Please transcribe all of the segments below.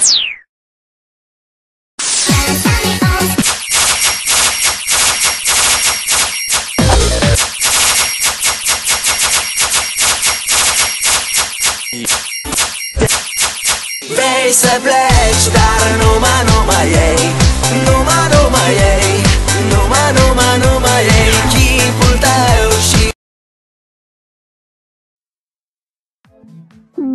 Vrei să pleci, dar numai, numai ei Numai, numai ei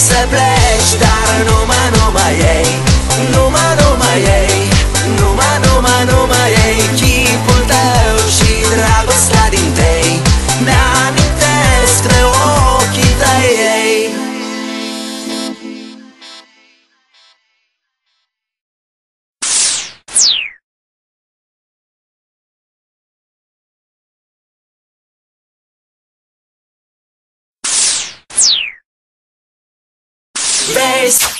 place bass.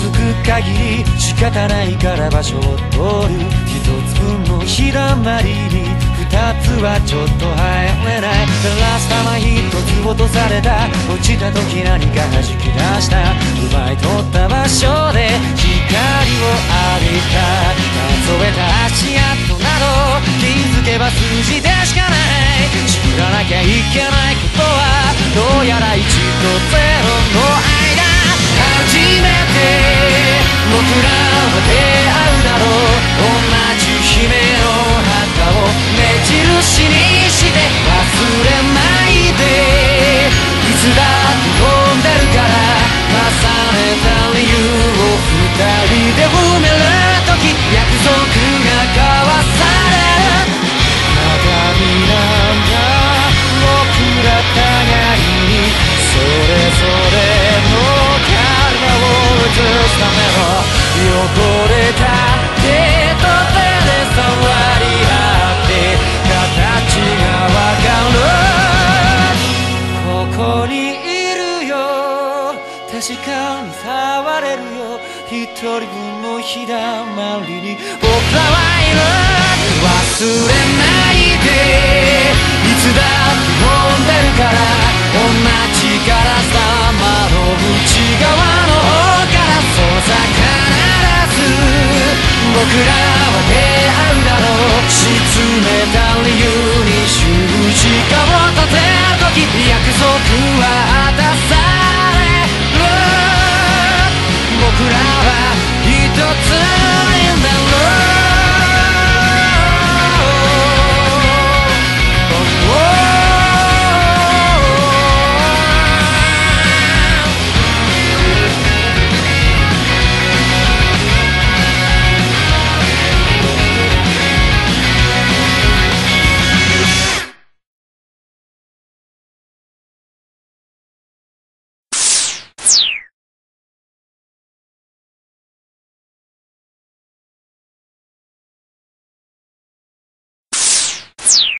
続く限り仕方ないから場所を取る一つ分の日だまりに二つはちょっと入れない。ラスタマ一つ落とされた。落ちた時何か弾き出した。奪い取った場所で光を浴びた。数えた足跡など気づけば数字でし人分の日だまりに。僕らはいる。忘れないで。いつだって飲んでるから。同じガラス玉の内側の方から。そうさ必ず。僕らは出会うだろう。沈めた理由に十字架を立てる時。約束は